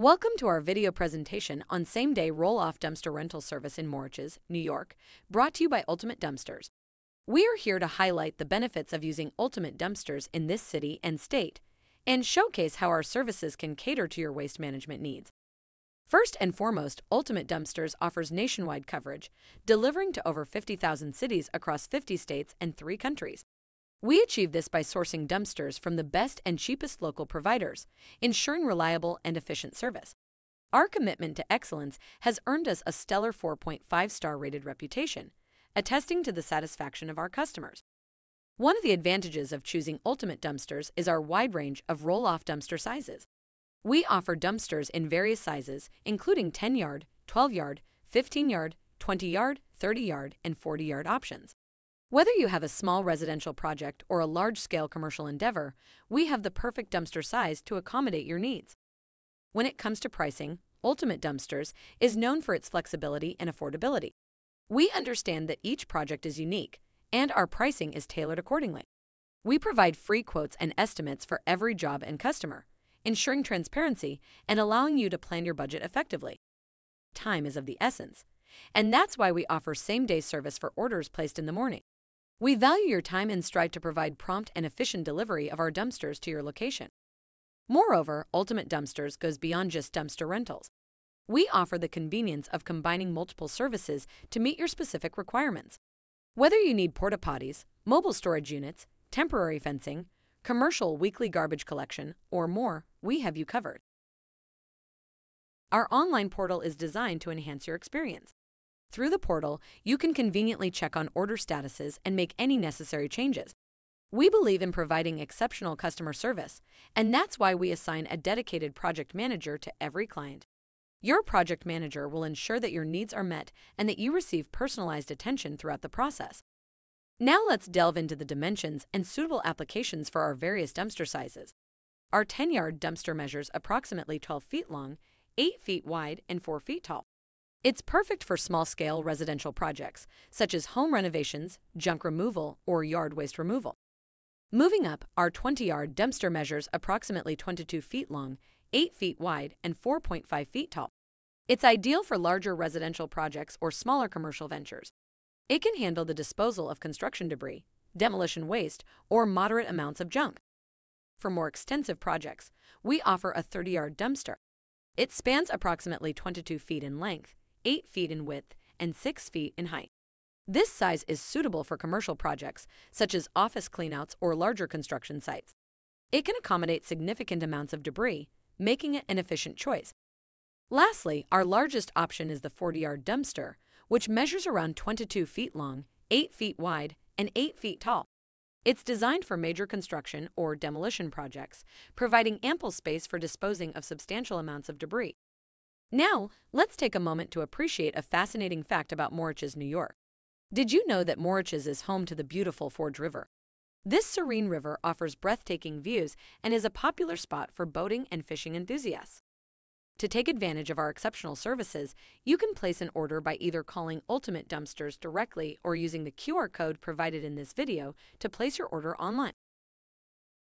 Welcome to our video presentation on same-day roll-off dumpster rental service in Moriches, New York, brought to you by Ultimate Dumpsters. We are here to highlight the benefits of using Ultimate Dumpsters in this city and state and showcase how our services can cater to your waste management needs. First and foremost, Ultimate Dumpsters offers nationwide coverage, delivering to over 50,000 cities across 50 states and 3 countries. We achieve this by sourcing dumpsters from the best and cheapest local providers, ensuring reliable and efficient service. Our commitment to excellence has earned us a stellar 4.5 star rated reputation, attesting to the satisfaction of our customers. One of the advantages of choosing Ultimate Dumpsters is our wide range of roll off dumpster sizes. We offer dumpsters in various sizes, including 10 yard, 12 yard, 15 yard, 20 yard, 30 yard, and 40 yard options. Whether you have a small residential project or a large scale commercial endeavor, we have the perfect dumpster size to accommodate your needs. When it comes to pricing, Ultimate Dumpsters is known for its flexibility and affordability. We understand that each project is unique, and our pricing is tailored accordingly. We provide free quotes and estimates for every job and customer, ensuring transparency and allowing you to plan your budget effectively. Time is of the essence, and that's why we offer same day service for orders placed in the morning. We value your time and strive to provide prompt and efficient delivery of our dumpsters to your location. Moreover, Ultimate Dumpsters goes beyond just dumpster rentals. We offer the convenience of combining multiple services to meet your specific requirements. Whether you need porta potties, mobile storage units, temporary fencing, commercial weekly garbage collection, or more, we have you covered. Our online portal is designed to enhance your experience. Through the portal, you can conveniently check on order statuses and make any necessary changes. We believe in providing exceptional customer service, and that's why we assign a dedicated project manager to every client. Your project manager will ensure that your needs are met and that you receive personalized attention throughout the process. Now let's delve into the dimensions and suitable applications for our various dumpster sizes. Our 10 yard dumpster measures approximately 12 feet long, 8 feet wide, and 4 feet tall. It's perfect for small scale residential projects, such as home renovations, junk removal, or yard waste removal. Moving up, our 20 yard dumpster measures approximately 22 feet long, 8 feet wide, and 4.5 feet tall. It's ideal for larger residential projects or smaller commercial ventures. It can handle the disposal of construction debris, demolition waste, or moderate amounts of junk. For more extensive projects, we offer a 30 yard dumpster. It spans approximately 22 feet in length 8 feet in width and 6 feet in height. This size is suitable for commercial projects, such as office cleanouts or larger construction sites. It can accommodate significant amounts of debris, making it an efficient choice. Lastly, our largest option is the 40 yard dumpster, which measures around 22 feet long, 8 feet wide, and 8 feet tall. It's designed for major construction or demolition projects, providing ample space for disposing of substantial amounts of debris. Now, let's take a moment to appreciate a fascinating fact about Moriches, New York. Did you know that Moriches is home to the beautiful Forge River? This serene river offers breathtaking views and is a popular spot for boating and fishing enthusiasts. To take advantage of our exceptional services, you can place an order by either calling Ultimate Dumpsters directly or using the QR code provided in this video to place your order online.